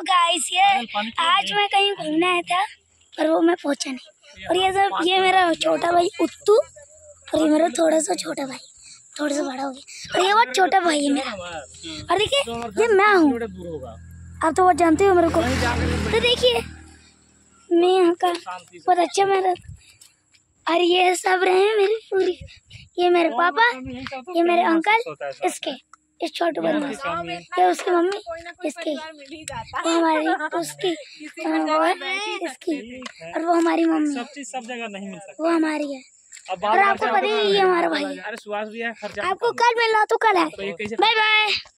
तो गाइस ये आज मैं कहीं घूमने आया था पर वो मैं पहुँचा नहीं। और ये सब ये मेरा छोटा भाई उत्तू और ये मेरा थोड़ा सा छोटा भाई थोड़ा सा बड़ा हो गया। और ये बहुत छोटा भाई है मेरा। और देखिए ये मैं हूँ। आप तो बहुत जानते हो मेरे को। तो देखिए मैं यहाँ का बहुत अच्छा मेरा और ये सब रहे हैं मेरी पूरी। ये मेरे पापा ये मेरे अंकल इसके। इस छोटे बंदे ये उसकी मम्मी? इसकी। वो हमारी उसकी। वो है इसकी। और वो हमारी मम्मी सब चीज़ सब जगह नहीं मिल सकता। वो हमारी है। और आपको पता ही है ये हमारा भाई है अरे सुहास भी है आपको कल मिलना तो कल है। तो बाय बाय।